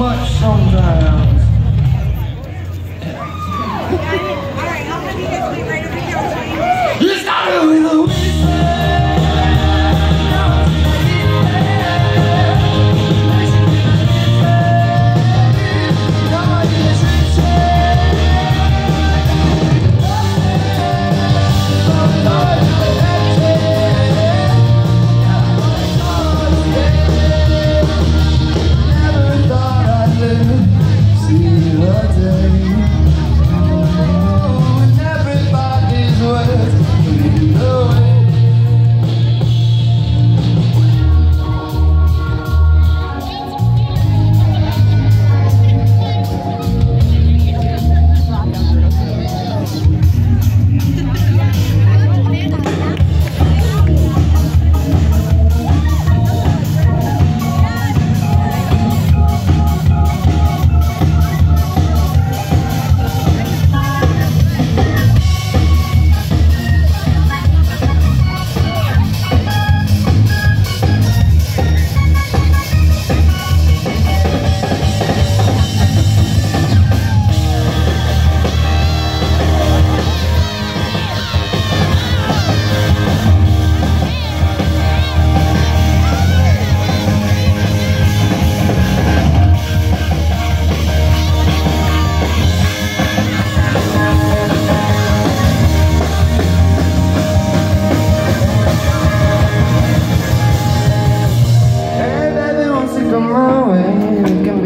much sometimes.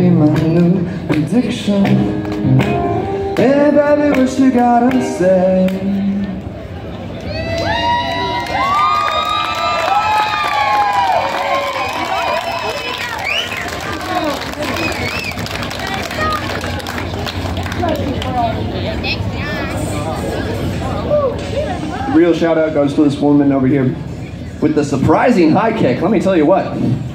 Be my new addiction. Hey baby, what you gotta say? Real shout out goes to this woman over here with the surprising high kick. Let me tell you what.